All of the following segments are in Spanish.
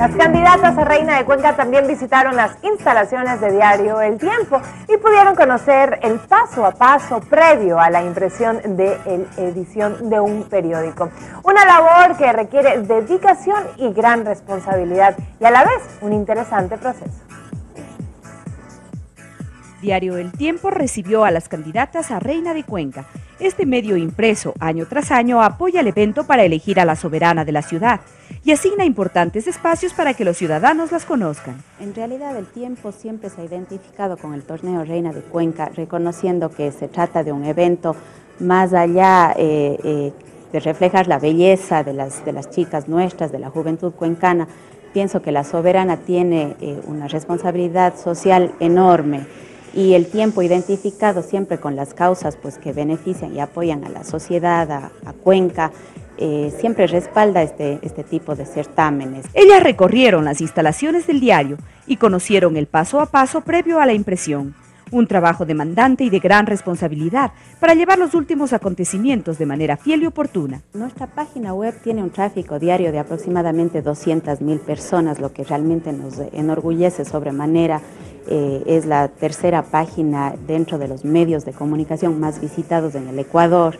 Las candidatas a Reina de Cuenca también visitaron las instalaciones de Diario El Tiempo y pudieron conocer el paso a paso previo a la impresión de la edición de un periódico. Una labor que requiere dedicación y gran responsabilidad y a la vez un interesante proceso. Diario El Tiempo recibió a las candidatas a Reina de Cuenca. Este medio impreso año tras año apoya el evento para elegir a la soberana de la ciudad y asigna importantes espacios para que los ciudadanos las conozcan. En realidad el tiempo siempre se ha identificado con el torneo Reina de Cuenca, reconociendo que se trata de un evento más allá eh, eh, de reflejar la belleza de las, de las chicas nuestras, de la juventud cuencana. Pienso que la soberana tiene eh, una responsabilidad social enorme y el tiempo identificado siempre con las causas pues, que benefician y apoyan a la sociedad, a, Cuenca, eh, siempre respalda este, este tipo de certámenes. Ellas recorrieron las instalaciones del diario y conocieron el paso a paso previo a la impresión. Un trabajo demandante y de gran responsabilidad para llevar los últimos acontecimientos de manera fiel y oportuna. Nuestra página web tiene un tráfico diario de aproximadamente 200 mil personas, lo que realmente nos enorgullece sobremanera eh, es la tercera página dentro de los medios de comunicación más visitados en el Ecuador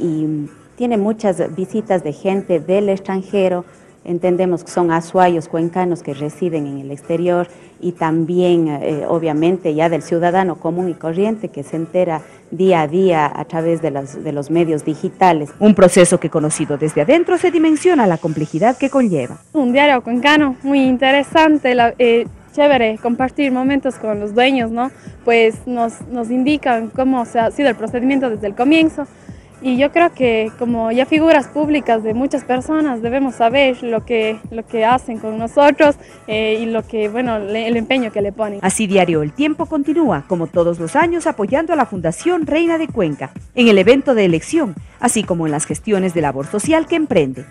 y tiene muchas visitas de gente del extranjero. Entendemos que son azuayos cuencanos que residen en el exterior y también, eh, obviamente, ya del ciudadano común y corriente que se entera día a día a través de los, de los medios digitales. Un proceso que conocido desde adentro se dimensiona la complejidad que conlleva. Un diario cuencano muy interesante. La, eh, chévere compartir momentos con los dueños, ¿no? Pues nos, nos indican cómo se ha sido el procedimiento desde el comienzo. Y yo creo que como ya figuras públicas de muchas personas debemos saber lo que, lo que hacen con nosotros eh, y lo que, bueno, el empeño que le ponen. Así Diario El Tiempo continúa, como todos los años, apoyando a la Fundación Reina de Cuenca en el evento de elección, así como en las gestiones de labor social que emprende.